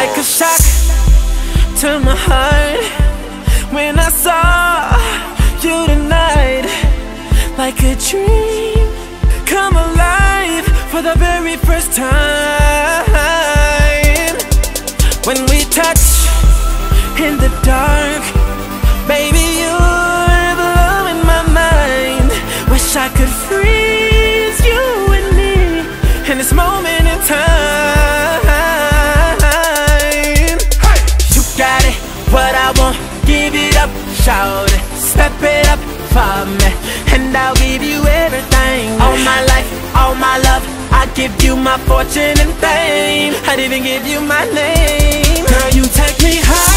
Like a shock to my heart when I saw you tonight. Like a dream come alive for the very first time. When we touch in the dark, baby, you're blowing my mind. Wish I could freeze you and me in this moment what I want, give it up, shout it, step it up for me, and I'll give you everything. All my life, all my love, I give you my fortune and fame. I'd even give you my name. Girl, you take me higher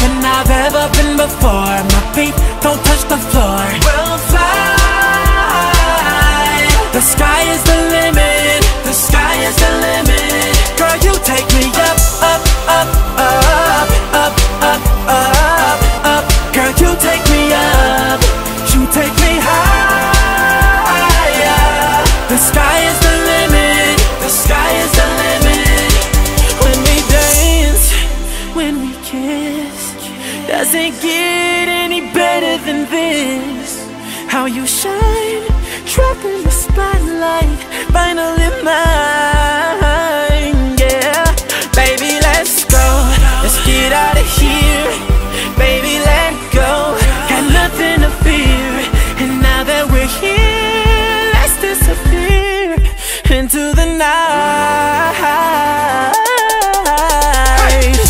than I've ever been before. My feet don't touch the floor. We'll fly. The sky The sky is the limit. The sky is the limit. When we dance, when we kiss, doesn't get any better than this. How you shine, trapped in the spotlight, finally night.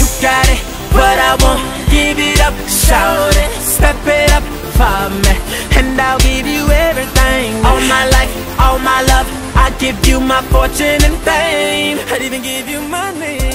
You got it, what I want, give it up, shout it, step it up for me, and I'll give you everything. All my life, all my love, I give you my fortune and fame. I'd even give you my name.